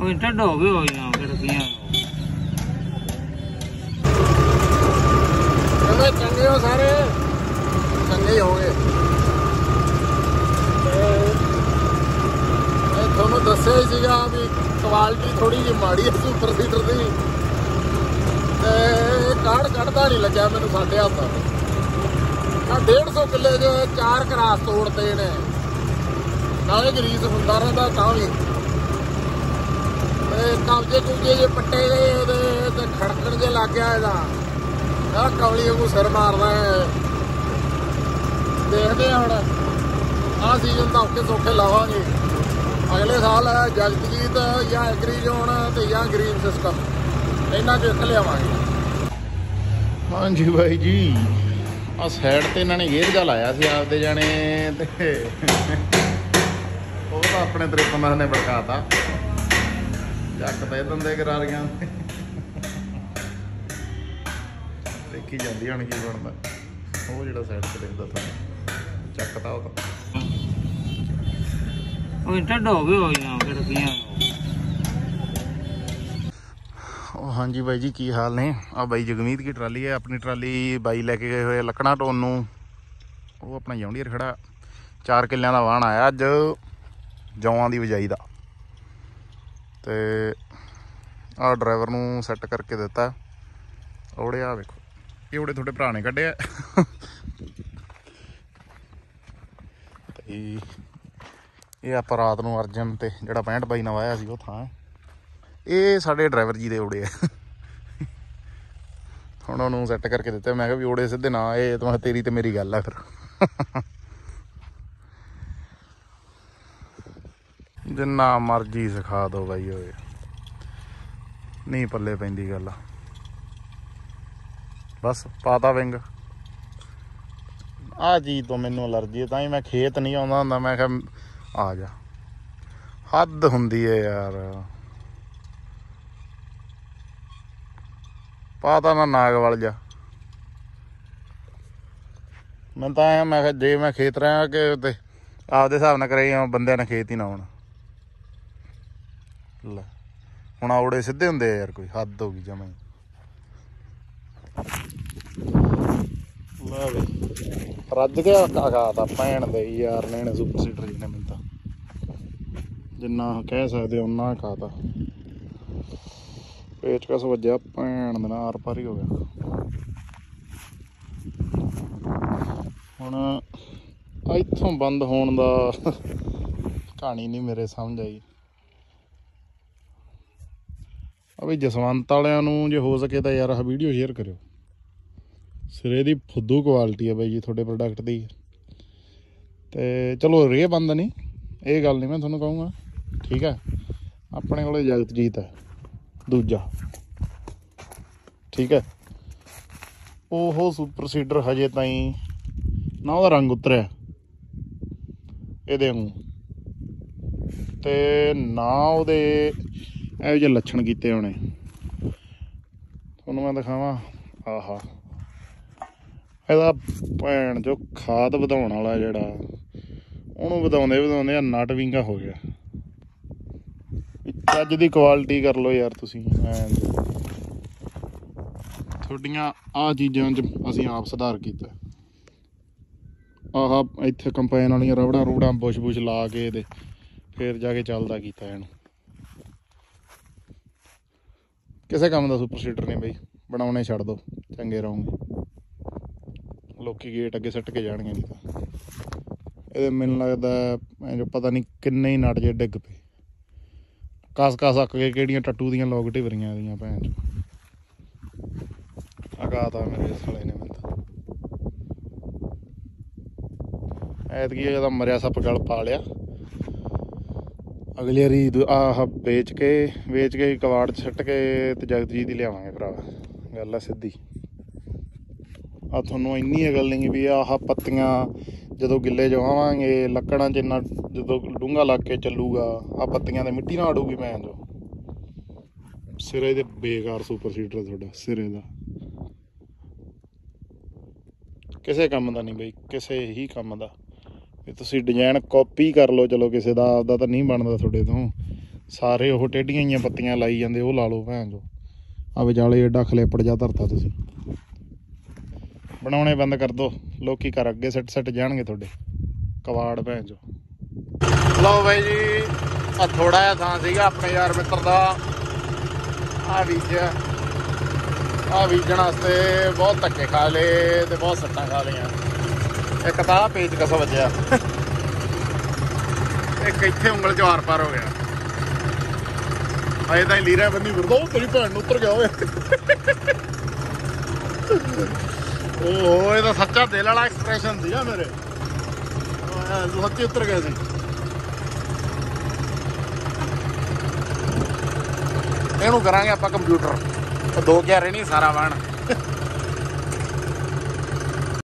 ਉਹ ਇੰਟਰ ਹੋ ਗਏ ਹੋਈਆਂ ਕਿਹੜੀਆਂ ਕਹਿੰਦੇ ਚੰਗੇ ਹੋ ਸਾਰੇ। ਚੰਗੇ ਹੋ ਗਏ ਇਹ ਤੁਹਾਨੂੰ ਦੱਸਿਆ ਹੀ ਸੀਗਾ ਵੀ ਕੁਆਲਿਟੀ ਥੋੜੀ ਜਿਹੀ ਮਾੜੀ ਹੈ ਸੁਪਰ ਸੀਡਰ ਦੀ। ਤੇ ਕਾੜ ਕੱਢਦਾ ਨਹੀਂ ਲੱਗਿਆ ਮੈਨੂੰ ਸਾਡੇ ਹੱਥ ਆ 150 ਕਿੱਲੇ ਦੇ ਚਾਰ ਕਰਾਸ ਤੋੜਦੇ ਨੇ। ਨਾਲੇ ਗਰੀਸ ਹੁੰਦਾ ਰਹਿੰਦਾ ਤਾਂ ਵੀ। ਤੇ ਕਬਜੇ ਕੁਬਜੇ ਜੇ ਪੱਟੇ ਗਏ ਉਹਦੇ ਤੇ ਖੜਕਣ ਜੇ ਲੱਗ ਗਿਆ ਇਹਦਾ। ਆ ਕਵਲੀ ਵਾਂਗੂ ਸਿਰ ਮਾਰਦਾ ਦੇਖਦੇ ਹੁਣ। ਆਹ ਸੀਜ਼ਨ ਤਾਂ ਔਖੇ ਸੌਖੇ ਲਾਵਾਂਗੇ। ਅਗਲੇ ਸਾਲ ਜਗਤਜੀਤ ਜਾਂ ਐਗਰੀ ਜ਼ੋਨ ਤੇ ਜਾਂ ਗ੍ਰੀਨ ਸਿਸਟਮ। ਇਹਨਾਂ ਚੋਂ ਇੱਕ ਲਿਆਵਾਂਗੇ। ਹਾਂਜੀ ਬਾਈ ਜੀ। ਆ ਸਾਈਡ ਤੇ ਇਹਨਾਂ ਨੇ ਗੇਅਰ ਜਾ ਲਾਇਆ ਸੀ ਆਪਦੇ ਜਾਣੇ ਤੇ। ਉਹ ਤਾਂ ਆਪਣੇ ਤਰੀਕੇ ਨੇ ਬੜਕਾਤਾ। ਇਦਾਂ ਦੇ ਕਰਾਰੀਆਂ ਦੇਖੀ ਜਾਂਦੀ ਹਣ ਕੀ ਬਣਦਾ। ਉਹ ਜਿਹੜਾ ਸਾਈਡ ਤੇ ਦਿਖਦਾ ਤੁਹਾਨੂੰ ਚੱਕਦਾ ਉਹ ਤਾਂ। ਉਹ ਇੰਟਰ ਹੋ ਗਏ ਹੋਈਆਂ ਕਿਹੜੀਆਂ ਉਹ ਹਾਂਜੀ ਬਾਈ ਜੀ ਕੀ ਹਾਲ ਨੇ? ਆ ਬਾਈ ਜਗਮੀਤ ਦੀ ਟਰਾਲੀ ਹੈ? ਆਪਣੀ ਟਰਾਲੀ ਬਾਈ ਲੈ ਕੇ ਗਏ ਹੋਏ ਲੱਕਣਾ ਟੋਨ ਨੂੰ। ਉਹ ਆਪਣਾ ਜੌਂਡੀਅਰ ਖੜਾ। 4 ਕਿੱਲਿਆਂ ਦਾ ਵਾਹਣ ਆਇਆ ਅੱਜ। ਜੌਆਂ ਦੀ ਵਜਾਈ ਦਾ। ਤੇ ਆ ਡਰਾਈਵਰ ਨੂੰ ਸੈੱਟ ਕਰਕੇ ਦਿੱਤਾ। ਉਹੜੇ ਆ ਵੇਖੋ, ਇਹ ਉਹੜੇ ਤੁਹਾਡੇ ਭਰਾ ਨੇ ਕੱਢਿਆ। ਤੇ ਇਹ- ਇਹ ਆਪਾਂ ਰਾਤ ਨੂੰ ਅਰਜਨ ਤੇ ਜਿਹੜਾ 65 ਬਾਈ ਨਾਲ ਸੀ, ਉਹ ਥਾਂ ਇਹ ਸਾਡੇ ਡਰਾਈਵਰ ਜੀ ਦੇ ਓੜੇ ਆ। ਹੁਣ ਉਹਨੂੰ ਸੈੱਟ ਕਰਕੇ ਦਿੱਤੇ, ਮੈਂ ਕਿਹਾ ਵੀ ਓੜੇ ਸਿੱਧੇ ਨਾ ਇਹ ਤਾਂ ਤੇਰੀ ਤੇ ਮੇਰੀ ਗੱਲ ਆ ਫਿਰ। ਜਿੰਨਾ ਮਰਜ਼ੀ ਸਿਖਾ ਦੋ ਬਾਈ ਓਏ। ਨਹੀਂ ਪੱਲੇ ਪੈਂਦੀ ਗੱਲ ਬਸ, ਪਾਤਾ ਵਿੰਗ। ਆ ਜੀ ਤੋਂ ਮੈਨੂੰ ਅਲਰਜੀ ਹੈ ਤਾਂ ਹੀ ਮੈਂ ਖੇਤ ਨਹੀਂ ਆਉਂਦਾ ਹੁੰਦਾ, ਮੈਂ ਕਿਹਾ ਆ ਜਾ। ਹੱਦ ਹੁੰਦੀ ਹੈ ਯਾਰ। ਪਾਤਾ ਨਾ ਨਾਗ ਵਲ ਜਾ। ਮੈਂ ਤਾਂ ਮੈਂ ਕਿਹਾ ਜੇ ਮੈਂ ਖੇਤ ਰਹਾ ਕਿ ਤੇ ਆਪਦੇ ਹਿਸਾਬ ਨਾਲ ਕਰੇ ਬੰਦਿਆਂ ਨੇ ਖੇਤ ਹੀ ਨਾ ਆਉਣਾ। ਲੈ। ਹੁਣ ਆਉੜੇ ਸਿੱਧੇ ਹੁੰਦੇ ਆ ਯਾਰ ਕੋਈ ਹੱਦ ਹੋ ਗਈ ਜਮਾਂ ਲੈ ਬਈ ਰੱਜ ਗਿਆ ਕਾਗਾ ਤਾਂ ਭੈਣ ਦੇ ਯਾਰ ਨੇ ਇਹਨੇ ਸੁਪਰ ਸੀਡਰ ਜੀ ਨੇ ਮੈਨੂੰ ਤਾਂ। ਜਿੰਨਾ ਕਹਿ ਸਕਦੇ ਉਹਨਾਂ ਖਾਤਾ ਪੇਚਕਸ ਵੱਜਿਆ, ਭੈਣ ਦੇ ਨਾਲ ਆਰ ਪਾਰ ਹੀ ਹੋ ਗਿਆ। ਹੁਣ ਆਹ ਇੱਥੋਂ ਬੰਦ ਹੋਣ ਦਾ ਕਹਾਣੀ ਨਹੀਂ ਮੇਰੇ ਸਮਝ ਆਈ। ਆ ਵੀ ਜਸਵੰਤ ਵਾਲਿਆਂ ਨੂੰ ਜੇ ਹੋ ਸਕੇ ਤਾਂ ਯਾਰ ਆਹ ਵੀਡੀਓ ਸ਼ੇਅਰ ਕਰਿਓ। ਸਿਰੇ ਦੀ ਫੁੱਦੂ ਕੁਆਲਿਟੀ ਹੈ ਬਾਈ ਜੀ ਤੁਹਾਡੇ ਪ੍ਰੋਡਕਟ ਦੀ। ਤੇ ਚਲੋ ਰੇ ਬੰਦ ਨਹੀਂ, ਇਹ ਗੱਲ ਨਹੀਂ ਮੈਂ ਤੁਹਾਨੂੰ ਕਹੂੰਗਾ। ਠੀਕ ਹੈ ਆਪਣੇ ਕੋਲੇ ਜਗਤਜੀਤ ਹੈ ਦੂਜਾ। ਠੀਕ ਹੈ ਉਹ ਸੁਪਰ ਸੀਡਰ ਹਜੇ ਤਾਈਂ ਨਾ ਉਹਦਾ ਰੰਗ ਉਤਰਿਆ। ਇਹਦੇ ਨੂੰ ਤੇ ਨਾ ਉਹਦੇ ਇਹੋ ਜਿਹੇ ਲੱਛਣ ਕੀਤੇ ਹੋਣੇ। ਤੁਹਾਨੂੰ ਮੈਂ ਦਿਖਾਵਾਂ, ਆਹਾ। ਇਹਦਾ ਭੈਣ ਜੋ ਖਾਦ ਵਧਾਉਣ ਵਾਲਾ ਜਿਹੜਾ, ਉਹਨੂੰ ਵਧਾਉਂਦੇ ਵਧਾਉਂਦੇ ਆ ਨਟ ਵਿੰਗਾ ਹੋ ਗਿਆ। ਵੀ ਦੀ ਕੁਆਲਿਟੀ ਕਰ ਲਓ ਯਾਰ ਤੁਸੀਂ ਤੁਹਾਡੀਆਂ ਆ ਚੀਜ਼ਾਂ 'ਚ ਅਸੀਂ ਆਪ ਸੁਧਾਰ ਕੀਤਾ। ਆਹ, ਇੱਥੇ ਕੰਪੈਨ ਵਾਲੀਆਂ ਰਬੜਾਂ ਰੂੜਾਂ ਬੁਸ਼ ਬੁਸ਼ ਲਾ ਕੇ ਇਹਦੇ ਫੇਰ ਜਾ ਕੇ ਚੱਲਦਾ ਕੀਤਾ ਇਹਨੂੰ। ਕਿਸੇ ਕੰਮ ਦਾ ਸੁਪਰ ਸੀਡਰ ਨਹੀਂ ਬਈ। ਬਣਾਉਣੇ ਛੱਡ ਦੋ। ਚੰਗੇ ਰਹੋਗੇ। ਲੋਕੀ ਗੇਟ ਅੱਗੇ ਸੱਟ ਕੇ ਜਾਣਗੇ ਨਹੀਂ ਤਾਂ। ਇਹਦੇ ਮੈਨੂੰ ਲੱਗਦਾ ਜੋ ਪਤਾ ਨਹੀਂ ਕਿੰਨੇ ਹੀ ਨਟ ਜੇ ਡਿੱਗ ਪਏ। ਕਸ ਕਸ ਅੱਕ ਕੇ ਕਿਹੜੀਆਂ ਟੱਟੂ ਦੀਆਂ ਲੋਕ ਢਿਵਰੀਆਂ ਇਹਦੀਆਂ ਭੈਣ ਚ ਅਗਾਤਾ ਮੇਰੇ ਸਾਲੇ ਨੇ ਮੈਨੂੰ ਐਤਕੀ ਇਹਦਾ ਮਰਿਆ ਸੱਪ ਗਲ ਪਾ ਲਿਆ। ਅਗਲੀ ਵਾਰੀ ਆਹ ਵੇਚ ਕੇ ਵੇਚ ਕੇ ਕਵਾੜ ਚ ਸੱਟ ਕੇ ਤੇ ਜਗਤਜੀਤ ਹੀ ਲਿਆਵਾਂਗੇ ਭਰਾ ਗੱਲ ਆ ਸਿੱਧੀ। ਆ ਤੁਹਾਨੂੰ ਇੰਨੀ ਗੱਲ ਨਹੀਂ ਵੀ ਆਹ ਪੱਤੀਆਂ ਜਦੋਂ ਗਿੱਲੇ ਜਵਾਵਾਂਗੇ ਲੱਕੜਾਂ 'ਚ ਇੰਨਾ ਜਦੋਂ ਡੂੰਘਾ ਲੱਗ ਕੇ ਚੱਲੂਗਾ ਆ ਪੱਤੀਆਂ ਤੇ ਮਿੱਟੀ ਨਾ ਅੜੂਗੀ ਮੈਂ ਜੋ ਸਿਰੇ ਦੇ ਬੇਕਾਰ ਸੁਪਰ ਸੀਡਰ ਤੁਹਾਡਾ, ਸਿਰੇ ਦਾ। ਕਿਸੇ ਕੰਮ ਦਾ ਨਹੀਂ ਬਈ, ਕਿਸੇ ਹੀ ਕੰਮ ਦਾ। ਵੀ ਤੁਸੀਂ ਡਿਜ਼ਾਈਨ ਕਾਪੀ ਕਰ ਲਓ, ਚਲੋ ਕਿਸੇ ਦਾ, ਆਪਦਾ ਤਾਂ ਨਹੀਂ ਬਣਦਾ ਤੁਹਾਡੇ ਤੋਂ। ਸਾਰੇ ਉਹ ਟੇਢੀਆਂ ਹੀ ਪੱਤੀਆਂ ਲਾਈ ਜਾਂਦੇ, ਉਹ ਲਾ ਲਓ ਭੈਣ ਜੋ ਆ ਵਿਚਾਲੇ ਏਡਾ ਖਲੇਪੜ ਜਾ ਧਰਤਾ ਤੁਸੀਂ। ਬਣਾਉਣੇ ਬੰਦ ਕਰ ਦੋ। ਲੋਕੀ ਘਰ ਅੱਗੇ ਸਿੱਟ ਸਿੱਟ ਜਾਣਗੇ ਤੁਹਾਡੇ। ਕਵਾੜ ਭੈਣ ਜੋ ਲਓ ਬਾਈ ਜੀ ਆ ਥੋੜਾ ਜਿਹਾ ਥਾਂ ਸੀਗਾ ਆਪਣੇ ਯਾਰ ਮਿੱਤਰ ਦਾ। ਆ ਬੀਜਿਆ ਆ ਬੀਜਣ ਵਾਸਤੇ ਬਹੁਤ ਧੱਕੇ ਖਾ ਲਏ ਤੇ ਬਹੁਤ ਸੱਟਾਂ ਖਾ ਲਈਆਂ। ਇੱਕ ਤਾਂ ਆਹ ਪੇਚ ਕਸ ਵੱਜਿਆ? ਇੱਕ ਇੱਥੇ ਉਂਗਲ ਚਾਰ ਪਾਰ ਹੋ ਗਿਆ। ਅਜੇ ਤਾਂ ਲੀਰਾ ਬੰਨੀ ਫਿਰਦਾ, ਉਹ ਤੇਰੀ ਭੈਣ ਨੂੰ ਉੱਤਰ ਗਿਆ ਓਏ। ਓਹ ਇਹ ਤਾਂ ਸੱਚਾ ਦਿਲ ਵਾਲਾ ਐਕਸਪ੍ਰੈਸ਼ਨ ਸੀਗਾ ਮੇਰੇ। ਉਹ ਸੱਚੀ ਉੱਤਰ ਗਿਆ ਸੀ। ਇਹਨੂੰ ਕਰਾਂਗੇ ਆਪਾਂ ਕੰਪਿਊਟਰ ਦੋ ਕਿਆ ਰਹਿਣੀ ਸਾਰਾ ਵਣ